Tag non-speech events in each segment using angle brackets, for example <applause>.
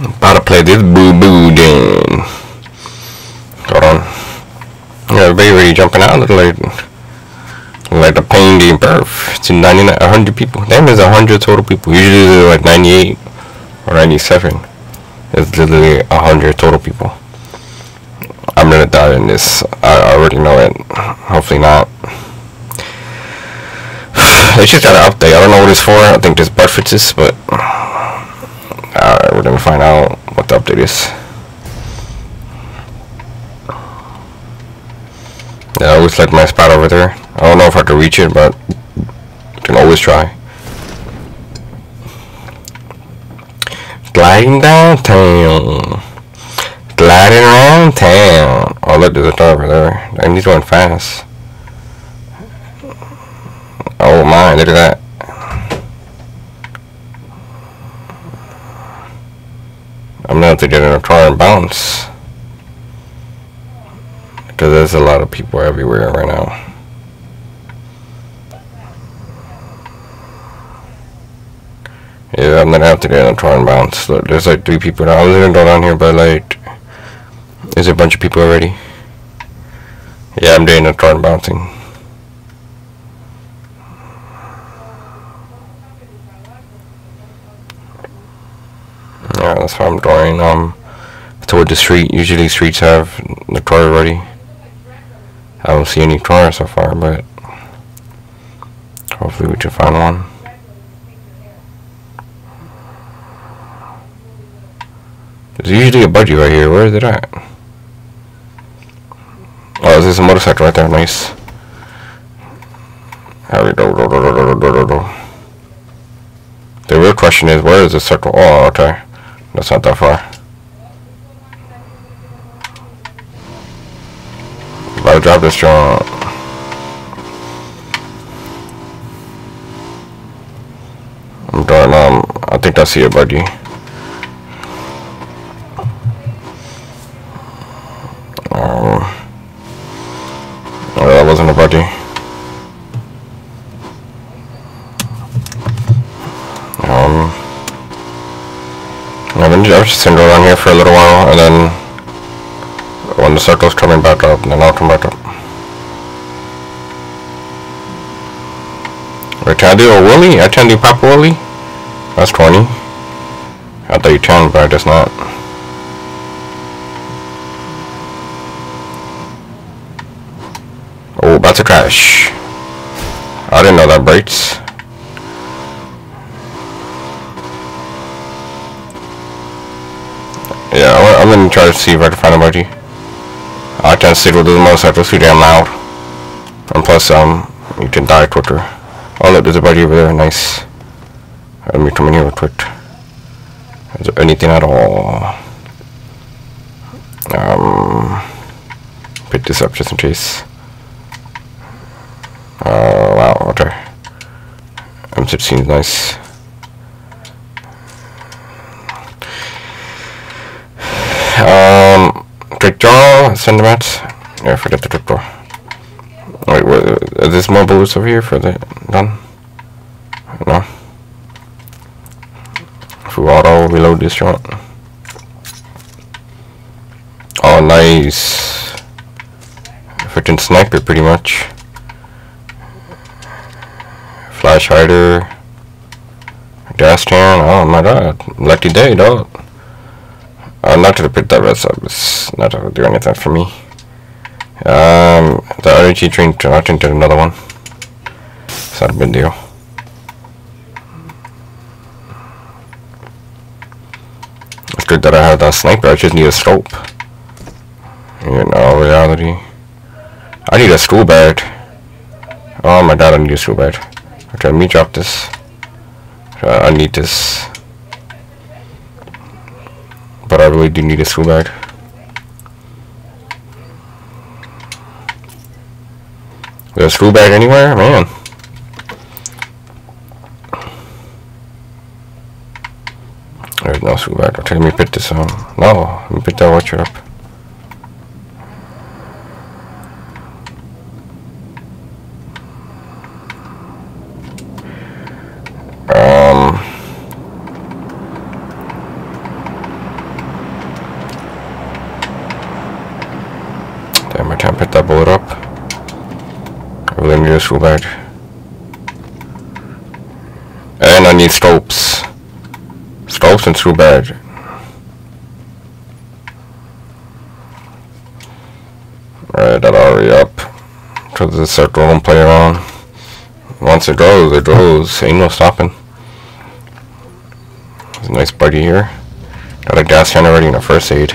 About to play this boo boo then. Hold on. Yeah, everybody already jumping out like like the pain game birth. It's 99, 100 people. Damn, there's 100 total people. Usually like 98 or 97. It's literally 100 total people. I'm gonna die in this. I already know it. Hopefully not. <sighs> They just got an update. I don't know what it's for. I think there's bug but uh, we're gonna find out what the update is. Yeah, I always like my spot over there. I don't know if I can reach it, but you can always try. Gliding downtown. Gliding around town. Oh, look, there's a door over there. And he's going fast. Oh my, look at that. I'm gonna have to get in a car and bounce. Because there's a lot of people everywhere right now. Yeah, I'm gonna have to get in a car and bounce. Look, there's like three people now. I was gonna go down here, but like, there's a bunch of people already. Yeah, I'm doing a car and bouncing. Yeah, that's what I'm going. Um, toward the street. Usually streets have the car already. I don't see any cars so far, but hopefully we can find one. There's usually a budgie right here. Where is it at? Oh, there's a motorcycle right there. Nice. The real question is, where is the circle? Oh, okay. That's not that far. About to drop this joint. I'm doing, um, I think I see a buddy. I've been, I was just gonna go around here for a little while, and then when the circle's coming back up, then I'll come back up. Wait, can I do a wheelie? I can do pop wheelie? That's 20. I thought you can, but I guess not. Oh, about to crash. I didn't know that brakes. Yeah, I'm gonna try to see if I can find a budgie. I can't sit with the motorcycle, it's too damn loud. And plus, um, you can die quicker. Oh look, there's a budgie over there, nice. Let me come in here real quick. Is there anything at all? Um, pick this up just in case. Oh, wow, okay. M16 is nice. Um, quick draw, send them out. Yeah, forget the draw. Wait, what, uh, is this more bullets over here for the done? No. If we auto reload this joint. Oh, nice. Freaking sniper, pretty much. Flash hider. Gas can. Oh my god. Lucky day, dog. I'm not gonna pick that rest up. It's not gonna do anything for me. Um, the RG drink. I can get another one. It's not a big deal. It's good that I have that sniper. I just need a scope. In all reality, I need a school bag. Oh my god, I need a school bag. Okay, let me drop this. Uh, I need this. I really do need a school bag. There's a school bag anywhere? Man. There's no school bag. Okay, let me pick this up. No, let me pick that watcher up. Um, that bullet up. I really need a school bag. And I need scopes. Scopes and school bag. Alright, that'll hurry up. Cause the circle don't play around. Once it goes, it goes. Ain't no stopping. There's a nice buddy here. Got a gas can already in a first aid.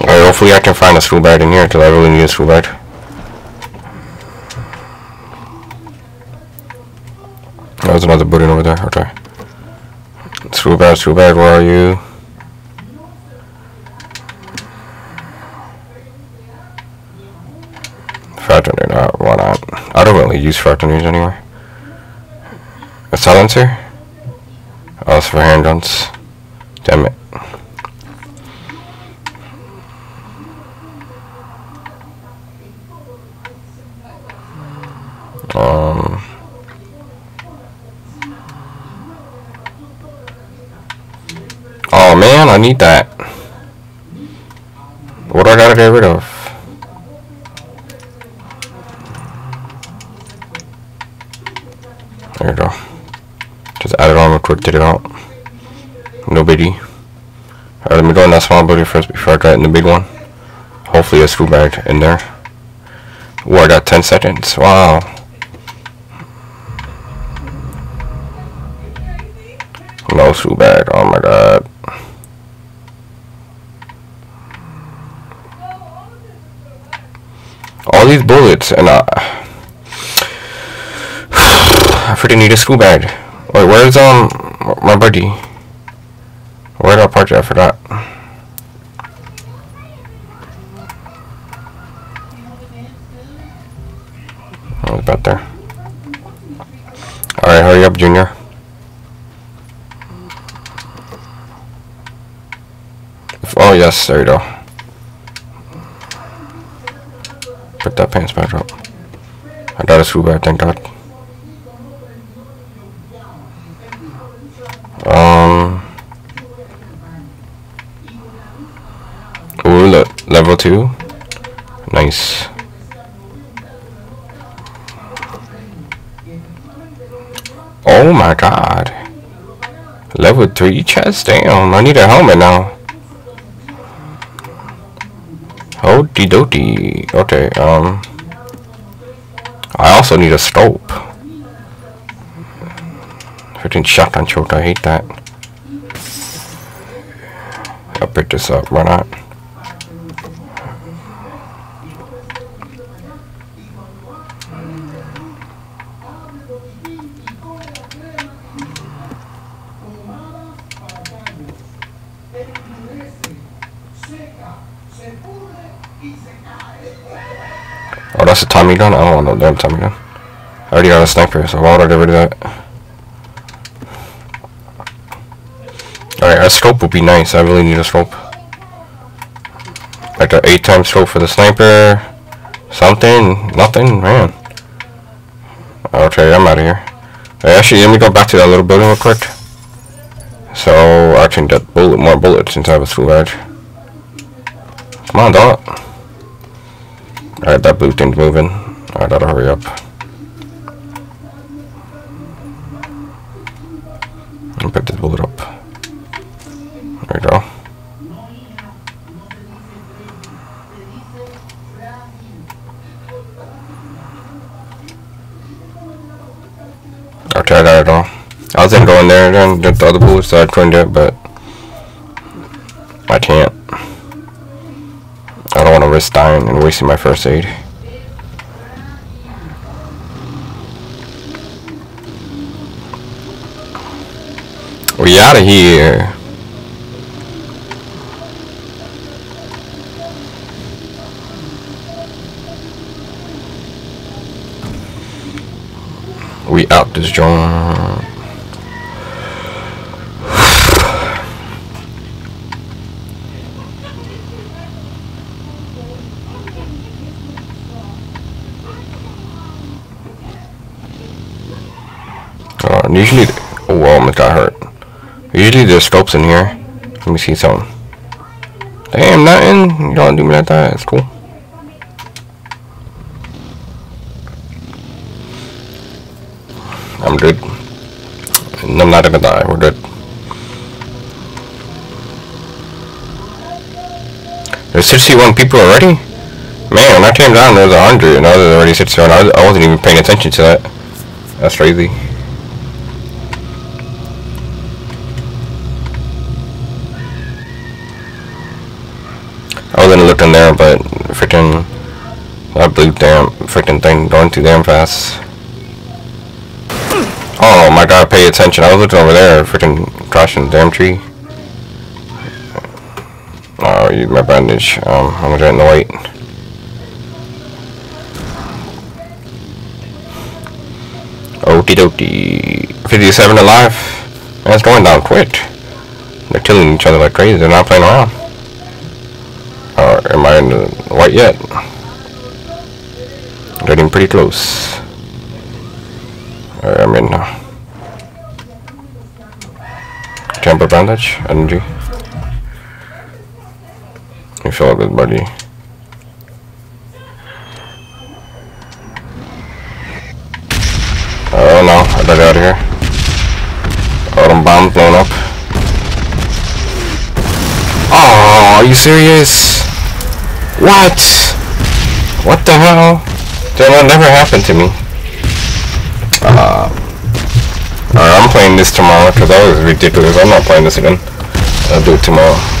Alright, hopefully I can find a bag in here, because I really need a school bag. Oh, there's another booting over there, okay. School bag, where are you? Fractionator, not, why not? I don't really use fractionators anymore. A silencer? Oh, it's for handguns. Damn it. Um... Oh man, I need that. What do I gotta get rid of? There you go. Just add it on real quick, take it out. No biggie. Alright, let me go in that small booty first before I get in the big one. Hopefully a screw bag in there. Ooh, I got 10 seconds. Wow. No screw bag. Oh my god. All these bullets and I, <sighs> I freaking need a school bag. Wait, where's um my buddy? Where did I park? I forgot. Oh, about there. Alright, hurry up, Junior. Oh yes, there you go. Put that pants back up. I got a screw bag, thank God. Um. Ooh, look, level two. Nice. Oh my God. Level three chest. Damn, I need a helmet now. Okie dokie. Okay, um. I also need a scope. Freaking shotgun choke, I hate that. I'll pick this up, why not? Oh, that's a Tommy gun? I don't want no damn Tommy gun. I already got a sniper, so why would I get rid of that? Alright, a scope would be nice. I really need a scope. Like an 8 times scope for the sniper. Something. Nothing. Man. Okay, I'm out of here. Hey, actually, let me go back to that little building real quick. So, I can get bullet, more bullets since I have a badge. Come on, dog. Alright, that blue thing's moving. I gotta hurry up. I'll pick this bullet up. There you go. Okay, I got it all. I was gonna go in there and get the other bullets that I couldn't get, but I can't. I don't want to risk dying and wasting my first aid. We out of here. We out this joint. Usually, oh, almost got hurt. Usually there's scopes in here. Let me see something. Damn, nothing. You don't do me like that. It's cool. I'm good. I'm not gonna die. We're good. There's 61 people already? Man, when I came down, there was 100, and I was already 61. I, was, I wasn't even paying attention to that. That's crazy. Freaking that blue damn freaking thing going too damn fast. Oh my god, pay attention. I was looking over there, freaking crashing the damn tree. Oh, use my bandage. Um, I'm gonna in the white. Okie dokie. 57 alive. That's going down quick. They're killing each other like crazy. They're not playing around. Am I in the white yet? Getting pretty close. I'm in now. Temper bandage, energy. You feel a good, buddy. Oh no, I got out of here. Them bombs blown up. Oh, are you serious? What? What the hell? That never happened to me. Uh, Alright, I'm playing this tomorrow because that was ridiculous. I'm not playing this again. I'll do it tomorrow.